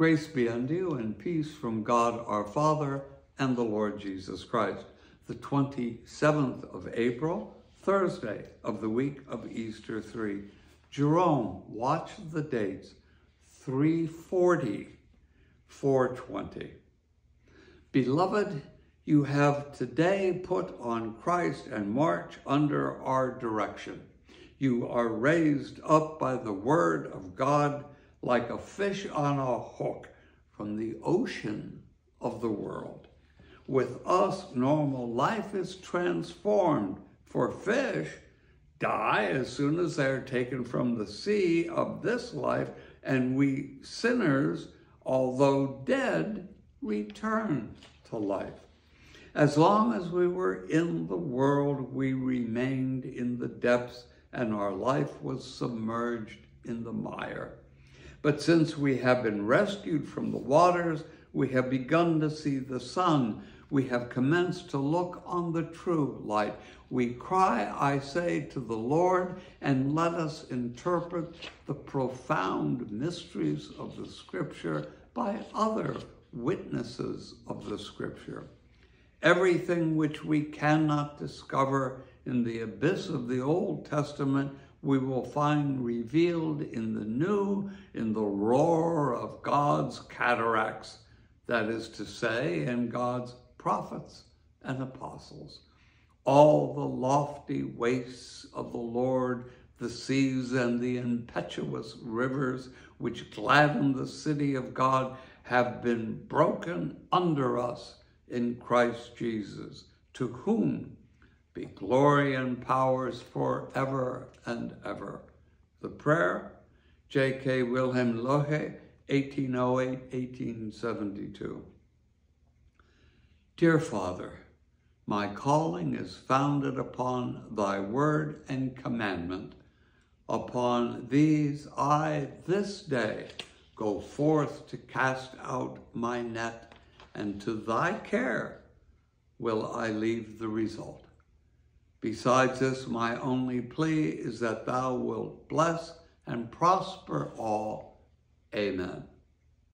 Grace be unto you and peace from God our Father and the Lord Jesus Christ. The 27th of April, Thursday of the week of Easter 3. Jerome, watch the dates 340, 420. Beloved, you have today put on Christ and march under our direction. You are raised up by the word of God like a fish on a hook from the ocean of the world. With us, normal life is transformed, for fish die as soon as they're taken from the sea of this life, and we sinners, although dead, return to life. As long as we were in the world, we remained in the depths, and our life was submerged in the mire. But since we have been rescued from the waters, we have begun to see the sun. We have commenced to look on the true light. We cry, I say, to the Lord, and let us interpret the profound mysteries of the Scripture by other witnesses of the Scripture. Everything which we cannot discover in the abyss of the Old Testament we will find revealed in the new, in the roar of God's cataracts, that is to say, in God's prophets and apostles. All the lofty wastes of the Lord, the seas and the impetuous rivers which gladden the city of God have been broken under us in Christ Jesus, to whom be glory and powers forever and ever. The prayer, J.K. Wilhelm Lohe, 1808-1872. Dear Father, my calling is founded upon thy word and commandment. Upon these I this day go forth to cast out my net, and to thy care will I leave the result. Besides this, my only plea is that thou wilt bless and prosper all. Amen.